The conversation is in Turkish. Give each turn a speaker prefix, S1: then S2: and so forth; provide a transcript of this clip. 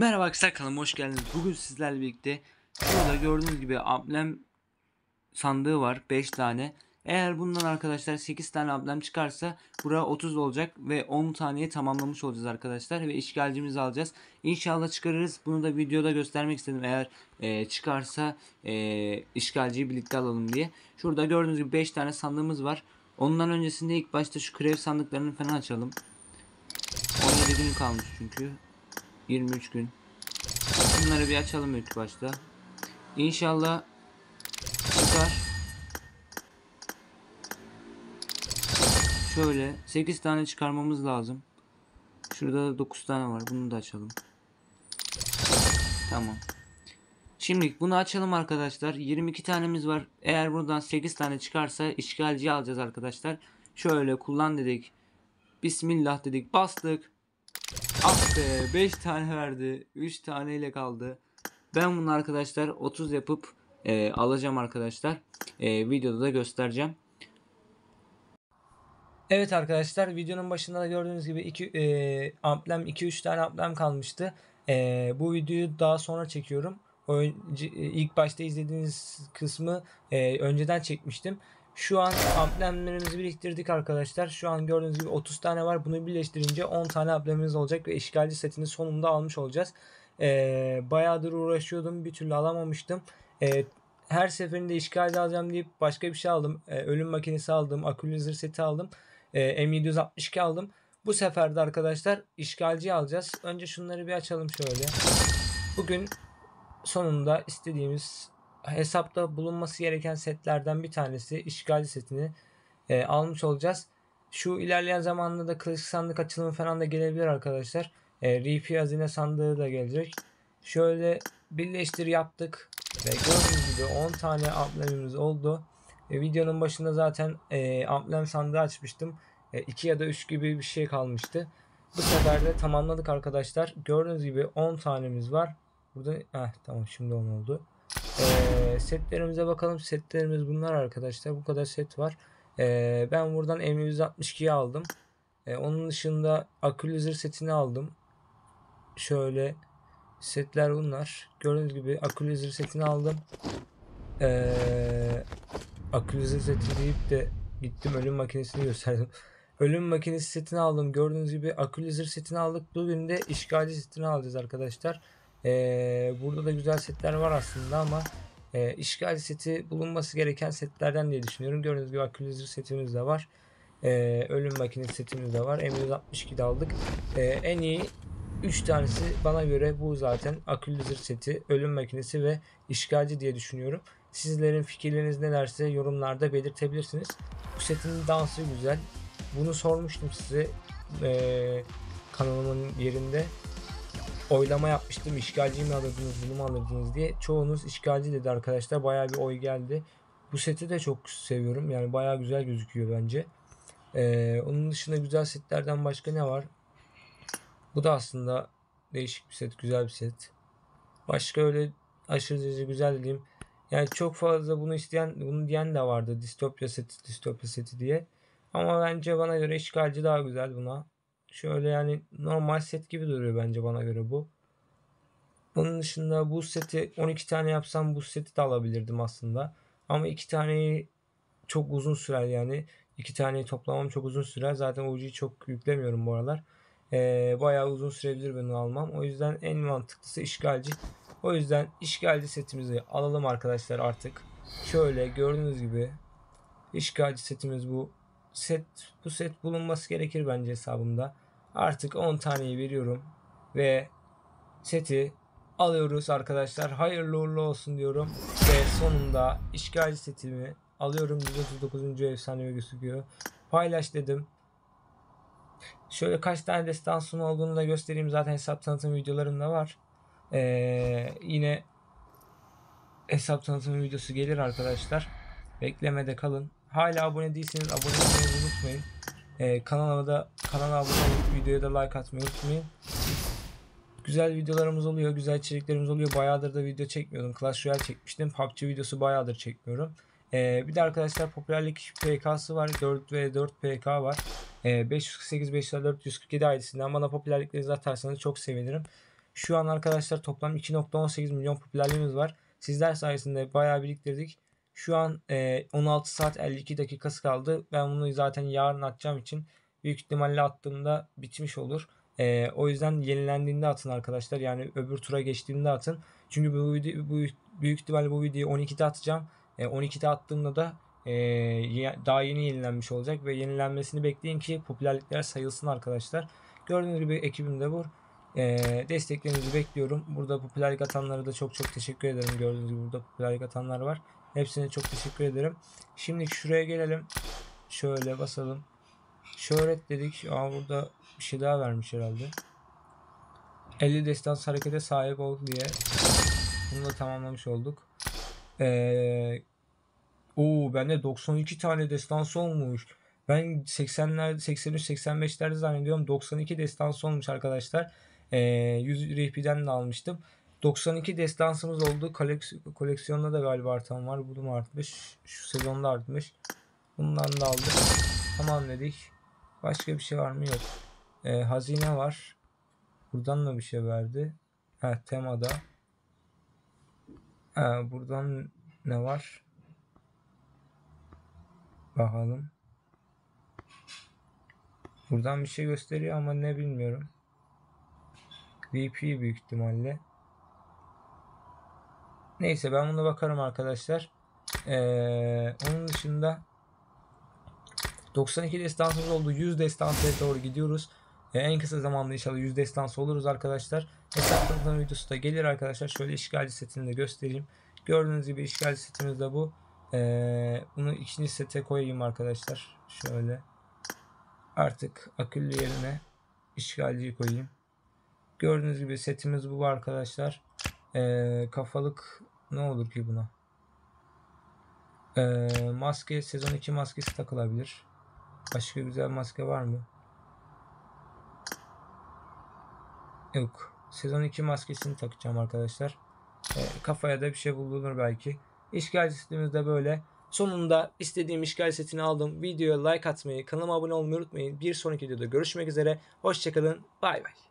S1: Merhaba arkadaşlar kanalıma hoş geldiniz. Bugün sizlerle birlikte burada gördüğünüz gibi amblem sandığı var 5 tane. Eğer bundan arkadaşlar 8 tane amblem çıkarsa bura 30 olacak ve 10 taneyi tamamlamış olacağız arkadaşlar ve işgalcimizi alacağız. İnşallah çıkarırız. Bunu da videoda göstermek istedim. Eğer e, çıkarsa e, işgalciyi birlikte alalım diye. Şurada gördüğünüz gibi 5 tane sandığımız var. Ondan öncesinde ilk başta şu krev sandıklarını falan açalım. 17 gün kalmış çünkü. 23 gün. Bunları bir açalım ilk başta. İnşallah çıkar. Şöyle 8 tane çıkarmamız lazım. Şurada da 9 tane var. Bunu da açalım. Tamam. Şimdi bunu açalım arkadaşlar. 22 tanemiz var. Eğer buradan 8 tane çıkarsa işgalci alacağız arkadaşlar. Şöyle kullan dedik. Bismillah dedik. Bastık. Ah be 5 tane verdi. 3 taneyle kaldı. Ben bunu arkadaşlar 30 yapıp e, alacağım arkadaşlar. E, videoda da göstereceğim.
S2: Evet arkadaşlar videonun başında da gördüğünüz gibi iki, e, amblem 2-3 tane amblem kalmıştı. E, bu videoyu daha sonra çekiyorum. Önce, ilk başta izlediğiniz kısmı e, önceden çekmiştim. Şu an amblemlerimizi biriktirdik arkadaşlar. Şu an gördüğünüz gibi 30 tane var. Bunu birleştirince 10 tane amblemimiz olacak ve işgalci setini sonunda almış olacağız. E, bayağıdır uğraşıyordum. Bir türlü alamamıştım. E, her seferinde işgalci alacağım deyip başka bir şey aldım. E, ölüm makinesi aldım. Akülüzür seti aldım. E, M762 aldım. Bu sefer de arkadaşlar işgalci alacağız. Önce şunları bir açalım şöyle. Bugün sonunda istediğimiz hesapta bulunması gereken setlerden bir tanesi işgalci setini e, almış olacağız. Şu ilerleyen zamanda da klasik sandık açılımı falan da gelebilir arkadaşlar. E, RP hazine sandığı da gelecek. Şöyle birleştir yaptık. Ve gördüğünüz gibi 10 tane amblemimiz oldu. E, videonun başında zaten e, amblem sandığı açmıştım. 2 e, ya da 3 gibi bir şey kalmıştı. Bu sefer de tamamladık arkadaşlar. Gördüğünüz gibi 10 tanemiz var. Burada heh, tamam şimdi 10 oldu. E, setlerimize bakalım. Setlerimiz bunlar arkadaşlar. Bu kadar set var. E, ben buradan M162'yi aldım. E, onun dışında Akülüzür setini aldım. Şöyle setler bunlar. Gördüğünüz gibi Akülüzür setini aldım. Eee akülüzür seti deyip de gittim ölüm makinesini gösterdim. Ölüm makinesi setini aldım. Gördüğünüz gibi akülüzür setini aldık. Bugün de işgalci setini alacağız arkadaşlar. Ee, burada da güzel setler var aslında ama e, işgalci seti bulunması gereken setlerden diye düşünüyorum. Gördüğünüz gibi akülüzür setimiz de var. Ee, ölüm makinesi setimiz de var. M162'de aldık. Ee, en iyi 3 tanesi bana göre bu zaten akülüzür seti, ölüm makinesi ve işgalci diye düşünüyorum. Sizlerin fikirleriniz nelerse yorumlarda belirtebilirsiniz. Bu setin dansı güzel. Bunu sormuştum size ee, kanalımın yerinde. Oylama yapmıştım. İşgalci mi alırdınız, bunu mu alırdınız diye. Çoğunuz işgalci dedi arkadaşlar. Bayağı bir oy geldi. Bu seti de çok seviyorum. Yani bayağı güzel gözüküyor bence. Ee, onun dışında güzel setlerden başka ne var? Bu da aslında değişik bir set, güzel bir set. Başka öyle aşırı derece güzel dediğim yani çok fazla bunu isteyen, bunu diyen de vardı. Distopya seti, distopya seti diye. Ama bence bana göre işgalci daha güzel buna. Şöyle yani normal set gibi duruyor bence bana göre bu. Bunun dışında bu seti 12 tane yapsam bu seti de alabilirdim aslında. Ama 2 taneyi çok uzun sürer yani. 2 taneyi toplamam çok uzun sürer. Zaten UC'yi çok yüklemiyorum bu aralar. Ee, bayağı uzun sürebilir benim almam. O yüzden en mantıklısı işgalci. O yüzden işgalci setimizi alalım arkadaşlar artık. Şöyle gördüğünüz gibi işgalci setimiz bu. Set bu set bulunması gerekir bence hesabımda. Artık 10 taneyi veriyorum ve seti alıyoruz arkadaşlar. Hayırlı uğurlu olsun diyorum. Ve sonunda işgalci setimi alıyorum. 139. efsane gözüküyor. Paylaş dedim. Şöyle kaç tane destansı olduğunu da göstereyim. Zaten hesap tanıtım videolarımda var. Ee, yine hesap tanıtım videosu gelir arkadaşlar. Beklemede kalın. Hala abone değilseniz abone olmayı unutmayın. Ee, kanala da kanala abone olup videoya da like atmayı unutmayın. Güzel videolarımız oluyor, güzel içeriklerimiz oluyor. Bayağıdır da video çekmiyordum. Clash Royale çekmiştim. PUBG videosu bayağıdır çekmiyorum. Ee, bir de arkadaşlar popülerlik PK'sı var. 4 ve 4 PK var. Ee, 548 504 147 ailesinden bana popülerliklerinizi atarsanız çok sevinirim. Şu an arkadaşlar toplam 2.18 milyon popülerliğimiz var. Sizler sayesinde bayağı biriktirdik. Şu an e, 16 saat 52 dakikası kaldı. Ben bunu zaten yarın atacağım için büyük ihtimalle attığımda bitmiş olur. E, o yüzden yenilendiğinde atın arkadaşlar. Yani öbür tura geçtiğinde atın. Çünkü bu, video, bu büyük ihtimalle bu videoyu 12'de atacağım. E, 12'de attığımda da e, daha yeni yenilenmiş olacak ve yenilenmesini bekleyin ki popülerlikler sayılsın arkadaşlar. Gördüğünüz gibi ekibim de bu. E, desteklerinizi bekliyorum. Burada popülerlik atanlara da çok çok teşekkür ederim. Gördüğünüz gibi burada popülerlik atanlar var. Hepsine çok teşekkür ederim. Şimdi şuraya gelelim. Şöyle basalım. Şöhret dedik. Aa burada bir şey daha vermiş herhalde. 50 destans harekete sahip ol diye. Bunu da tamamlamış olduk. Ee, Oo bende 92 tane destansı olmuş. Ben 80'lerde 83 85'lerde zannediyorum 92 destansı olmuş arkadaşlar. Ee, 100 RP'den de almıştım. 92 destansımız oldu. Koleks- koleksiyonda da galiba artan var. Bu da mı artmış? Şu sezonda artmış. Bundan da aldık. Tamam dedik. Başka bir şey var mı? Yok. Ee, hazine var. Buradan da bir şey verdi. Ha temada. Ha, buradan ne var? Bakalım. Buradan bir şey gösteriyor ama ne bilmiyorum. VP büyük ihtimalle. Neyse ben buna bakarım arkadaşlar. Ee, onun dışında 92 destansımız oldu. 100 destansıya doğru gidiyoruz. Ee, en kısa zamanda inşallah 100 destansı oluruz arkadaşlar. Hesap tanıtım videosu da gelir arkadaşlar. Şöyle işgalci setini de göstereyim. Gördüğünüz gibi işgalci setimiz de bu. Ee, bunu ikinci sete koyayım arkadaşlar. Şöyle. Artık akülü yerine işgalciyi koyayım. Gördüğünüz gibi setimiz bu arkadaşlar. Ee, kafalık ne olur ki buna? Ee, maske sezon 2 maskesi takılabilir. Başka güzel maske var mı? Yok. Sezon 2 maskesini takacağım arkadaşlar. Ee, kafaya da bir şey bulunur belki. İşgal setimiz de böyle. Sonunda istediğim işgal setini aldım. Videoya like atmayı, kanalıma abone olmayı unutmayın. Bir sonraki videoda görüşmek üzere. Hoşçakalın. Bay bay.